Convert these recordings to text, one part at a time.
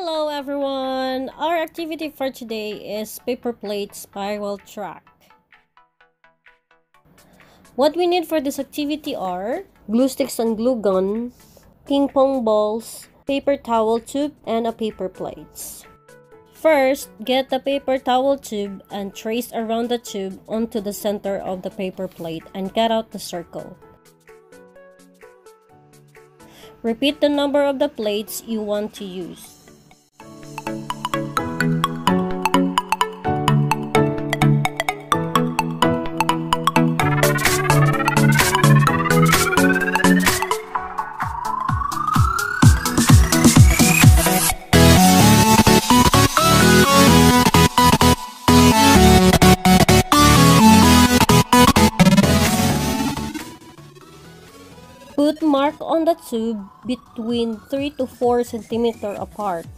Hello everyone! Our activity for today is paper plate spiral track. What we need for this activity are glue sticks and glue gun, ping pong balls, paper towel tube, and a paper plates. First, get the paper towel tube and trace around the tube onto the center of the paper plate and cut out the circle. Repeat the number of the plates you want to use. Put mark on the tube between 3 to 4 cm apart.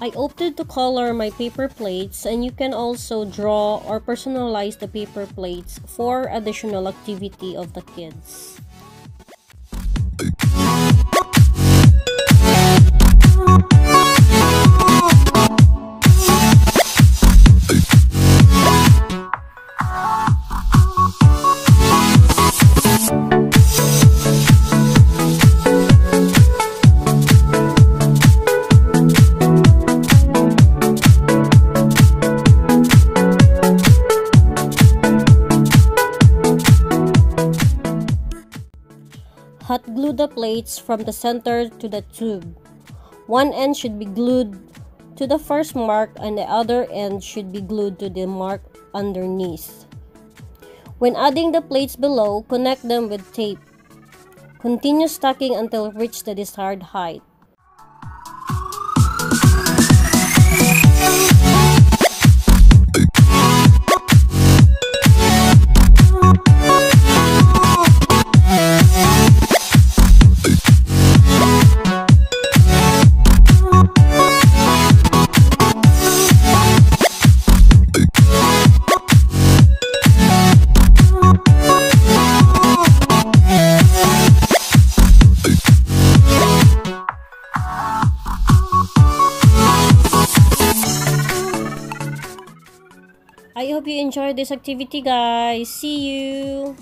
I opted to color my paper plates and you can also draw or personalize the paper plates for additional activity of the kids. Hot glue the plates from the center to the tube. One end should be glued to the first mark and the other end should be glued to the mark underneath. When adding the plates below, connect them with tape. Continue stacking until reach the desired height. I hope you enjoyed this activity guys. See you!